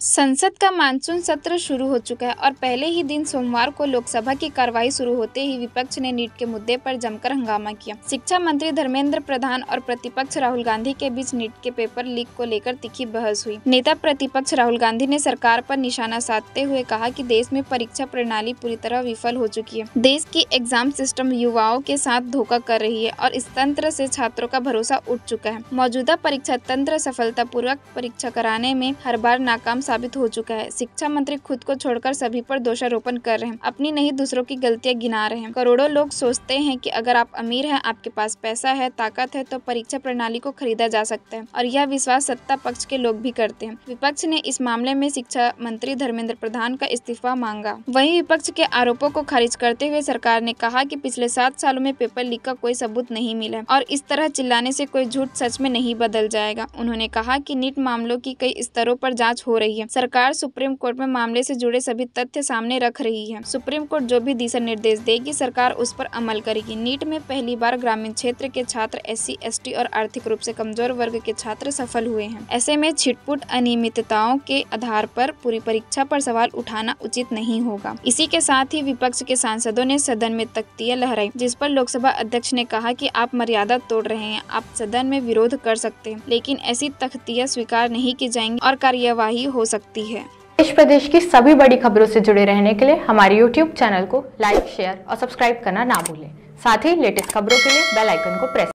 संसद का मानसून सत्र शुरू हो चुका है और पहले ही दिन सोमवार को लोकसभा की कार्रवाई शुरू होते ही विपक्ष ने नीट के मुद्दे पर जमकर हंगामा किया। शिक्षा मंत्री धर्मेंद्र प्रधान और प्रतिपक्ष राहुल गांधी के बीच नीट के पेपर लीक को लेकर तीखी बहस हुई। नेता प्रतिपक्ष राहुल गांधी ने सरकार पर निशाना साधते हुए कहा कि देश में परीक्षा प्रणाली पूरी तरह विफल हो चुकी है। देश की एग्ज़ाम सिस्टम युवाओं के साथ धोखा कर रही है और इस तंत्र से छात्रों का भरोसा उठ चुका है। मौजूदा परीक्षा तंत्र सफलतापूर्वक परीक्षा कराने में हर बार नाकाम साबित हो चुका है। शिक्षा मंत्री खुद को छोड़कर सभी पर दोषारोपण कर रहे हैं। अपनी नहीं, दूसरों की गलतियाँ गिना रहे हैं। करोड़ों लोग सोचते हैं कि अगर आप अमीर हैं, आपके पास पैसा है, ताकत है तो परीक्षा प्रणाली को खरीदा जा सकता है। और यह विश्वास सत्ता पक्ष के लोग भी करते हैं। विपक्ष ने इस मामले में शिक्षा मंत्री धर्मेंद्र प्रधान का इस्तीफा मांगा। वही विपक्ष के आरोपों को खारिज करते हुए सरकार ने कहा की पिछले सात सालों में पेपर लीक का कोई सबूत नहीं मिला और इस तरह चिल्लाने से कोई झूठ सच में नहीं बदल जाएगा। उन्होंने कहा की नीट मामलों की कई स्तरों पर जाँच हो रही है। सरकार सुप्रीम कोर्ट में मामले से जुड़े सभी तथ्य सामने रख रही है। सुप्रीम कोर्ट जो भी दिशा निर्देश देगी, सरकार उस पर अमल करेगी। नीट में पहली बार ग्रामीण क्षेत्र के छात्र एस सी और आर्थिक रूप से कमज़ोर वर्ग के छात्र सफल हुए हैं। ऐसे में छिटपुट अनियमितताओं के आधार पर पूरी परीक्षा पर सवाल उठाना उचित नहीं होगा। इसी के साथ ही विपक्ष के सांसदों ने सदन में तख्तियाँ लहराई, जिस पर लोकसभा अध्यक्ष ने कहा कि आप मर्यादा तोड़ रहे हैं, आप सदन में विरोध कर सकते हैं, लेकिन ऐसी तख्तियाँ स्वीकार नहीं की जाएँगी और कार्यवाही हो सकती है। देश प्रदेश की सभी बड़ी खबरों से जुड़े रहने के लिए हमारे यूट्यूब चैनल को लाइक, शेयर और सब्सक्राइब करना ना भूलें। साथ ही लेटेस्ट खबरों के लिए बेल आइकन को प्रेस